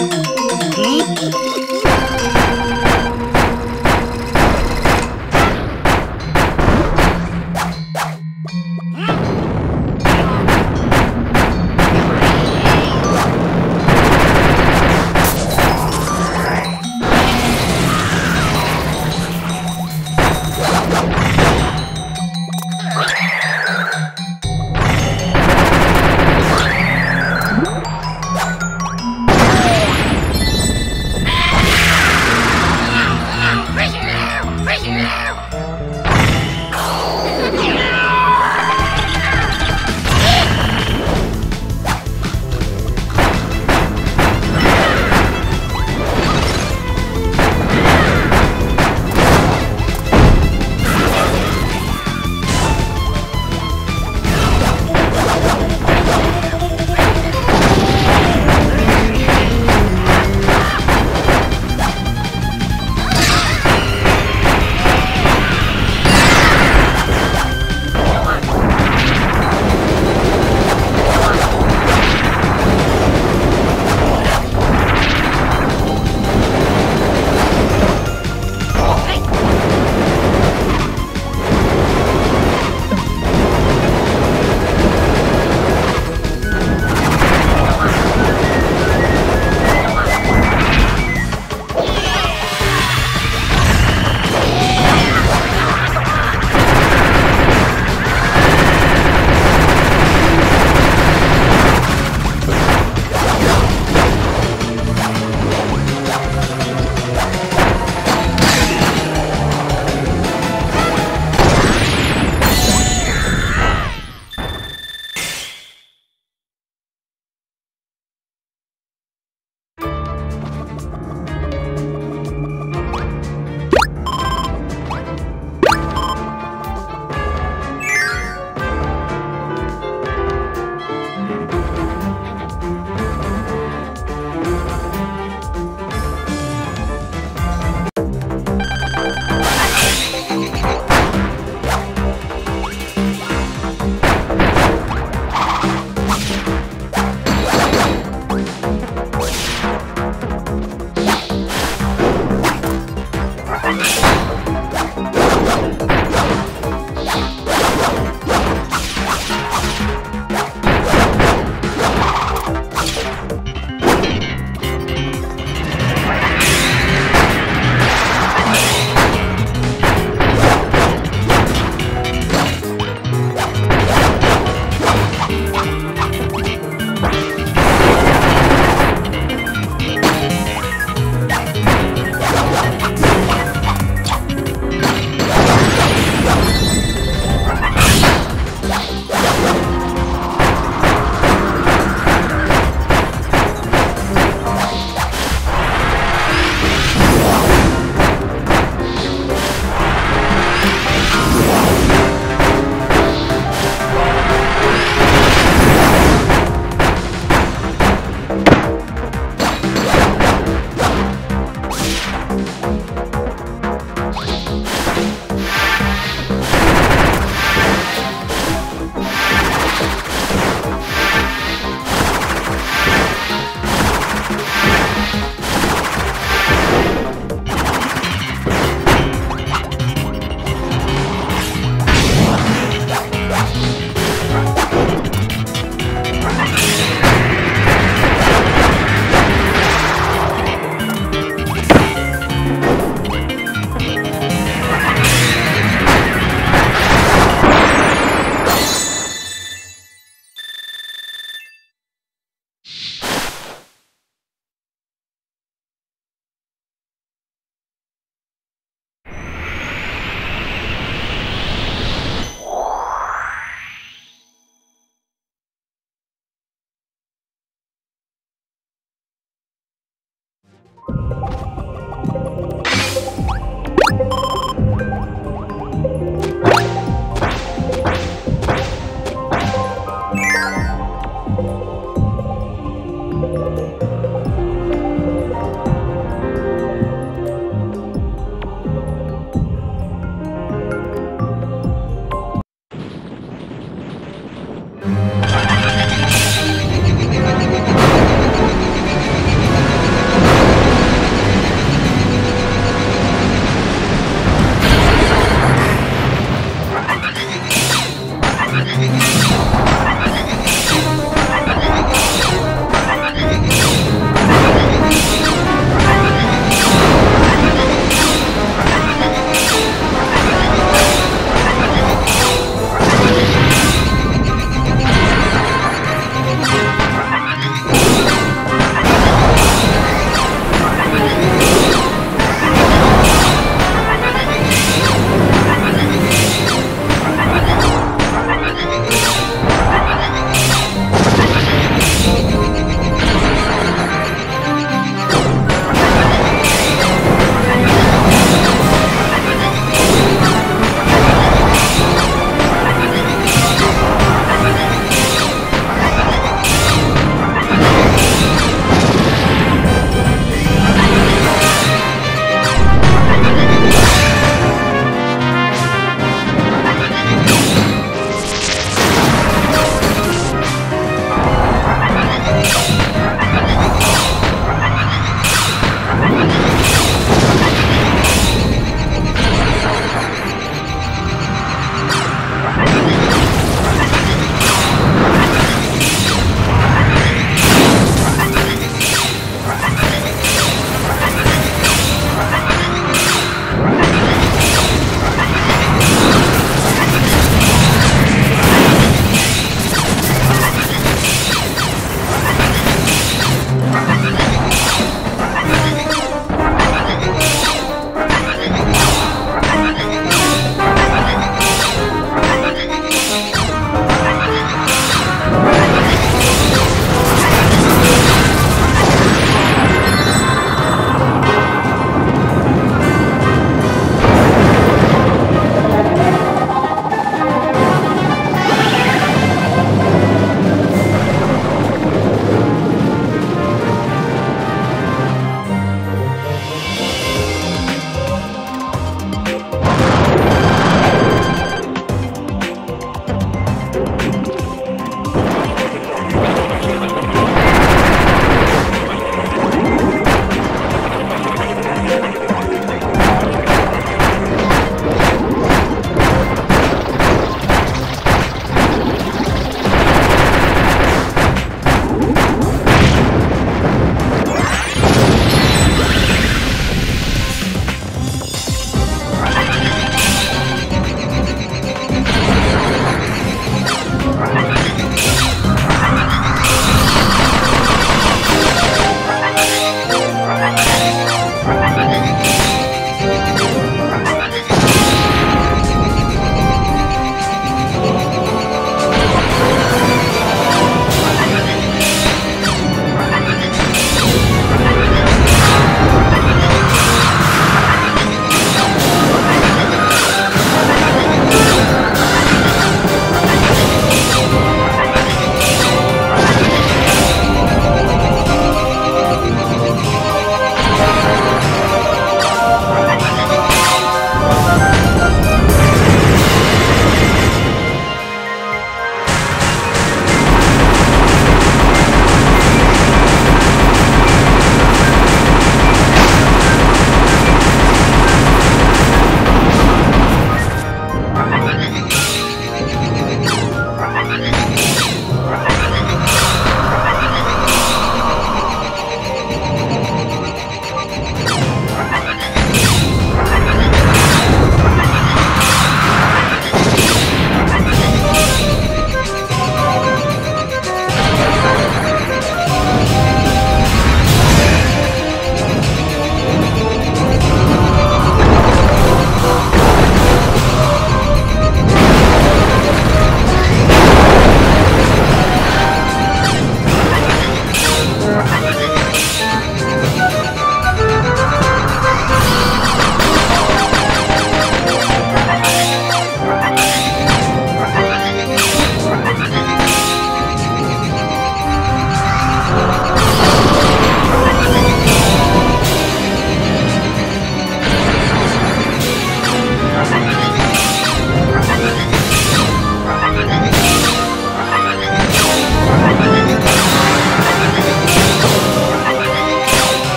Hum?